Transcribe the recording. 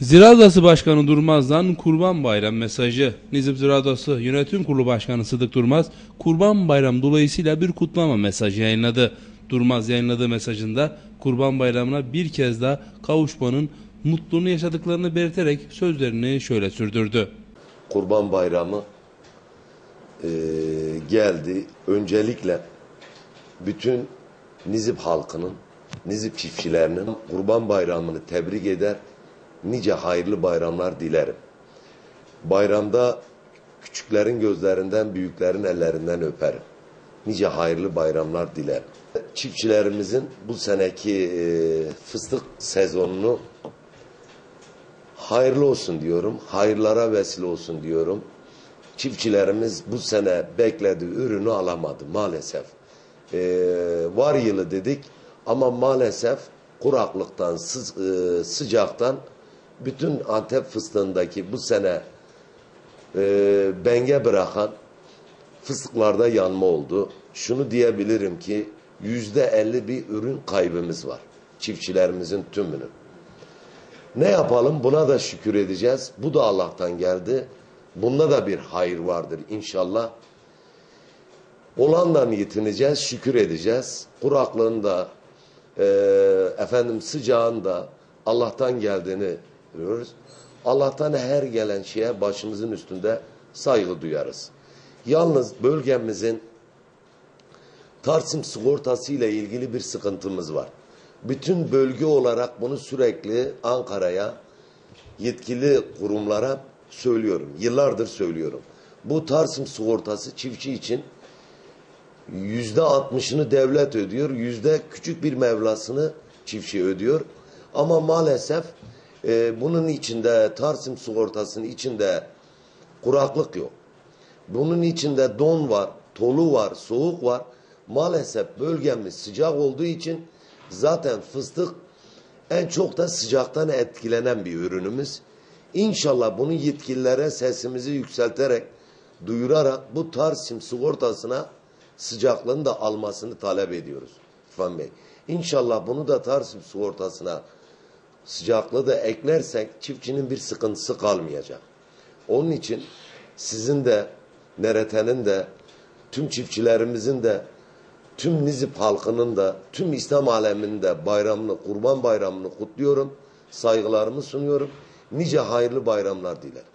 Ziraat Odası Başkanı Durmaz'dan Kurban Bayram mesajı. Nizip Ziraat Odası Yönetim Kurulu Başkanı Sıdık Durmaz, Kurban Bayram dolayısıyla bir kutlama mesajı yayınladı. Durmaz yayınladığı mesajında Kurban Bayramı'na bir kez daha kavuşmanın mutluluğunu yaşadıklarını belirterek sözlerini şöyle sürdürdü. Kurban Bayramı eee, geldi. Öncelikle bütün Nizip halkının, Nizip çiftçilerinin Kurban Bayramı'nı tebrik eder, nice hayırlı bayramlar dilerim. Bayramda küçüklerin gözlerinden, büyüklerin ellerinden öperim. Nice hayırlı bayramlar dilerim. Çiftçilerimizin bu seneki eee, fıstık sezonunu hayırlı olsun diyorum. Hayırlara vesile olsun diyorum. Çiftçilerimiz bu sene beklediği ürünü alamadı maalesef. Ee, var yılı dedik ama maalesef kuraklıktan, e, sıcaktan bütün Antep fıstığındaki bu sene e, benge bırakan fıstıklarda yanma oldu. Şunu diyebilirim ki yüzde elli bir ürün kaybımız var. Çiftçilerimizin tümünün. Ne yapalım? Buna da şükür edeceğiz. Bu da Allah'tan geldi. Bunda da bir hayır vardır inşallah. Olandan yetineceğiz, şükür edeceğiz. Kuraklığın da, e, efendim sıcağın da Allah'tan geldiğini biliyoruz. Allah'tan her gelen şeye başımızın üstünde saygı duyarız. Yalnız bölgemizin Tarsim sigortası ile ilgili bir sıkıntımız var. Bütün bölge olarak bunu sürekli Ankara'ya, yetkili kurumlara söylüyorum. Yıllardır söylüyorum. Bu Tarsim sigortası çiftçi için yüzde altmışını devlet ödüyor. Yüzde küçük bir mevlasını çiftçi ödüyor. Ama maalesef e, bunun içinde Tarsim sigortasının içinde kuraklık yok. Bunun içinde don var, tolu var, soğuk var. Maalesef bölgemiz sıcak olduğu için zaten fıstık en çok da sıcaktan etkilenen bir ürünümüz. İnşallah bunu yetkililere sesimizi yükselterek, duyurarak bu Tarsim sigortasına sıcaklığını da almasını talep ediyoruz. İrfan Bey. İnşallah bunu da Tarsim sigortasına sıcaklığı da eklersek çiftçinin bir sıkıntısı kalmayacak. Onun için sizin de Nerete'nin de tüm çiftçilerimizin de tüm Nizip halkının da tüm İslam aleminin de bayramını, kurban bayramını kutluyorum. Saygılarımı sunuyorum. Nice hayırlı bayramlar dilerim.